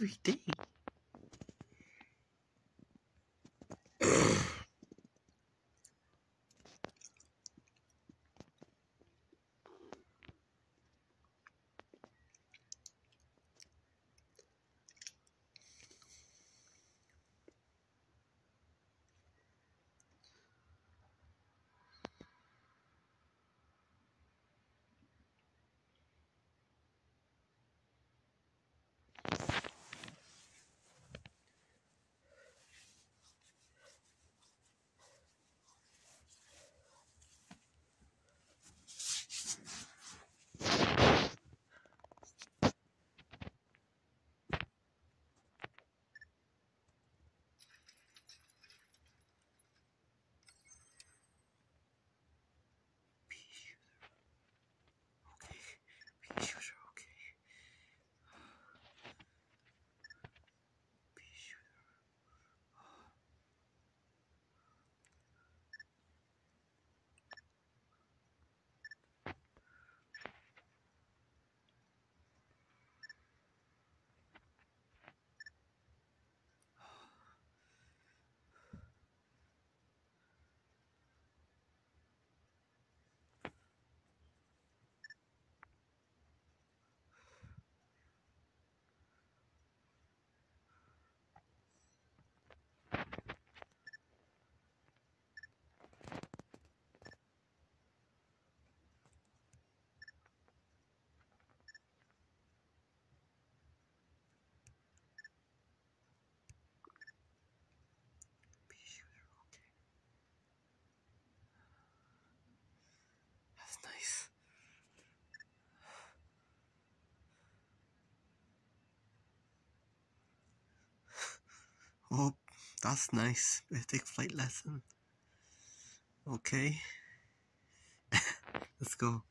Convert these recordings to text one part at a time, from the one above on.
every day. Oh, that's nice. Take flight lesson. Okay. Let's go.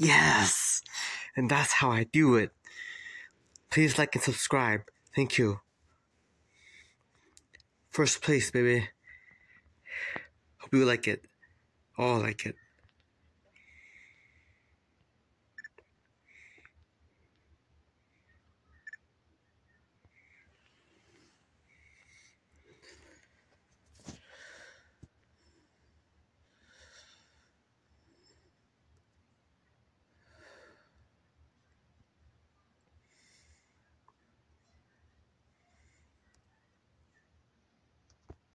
Yes! And that's how I do it. Please like and subscribe. Thank you. First place, baby. Hope you like it. All like it.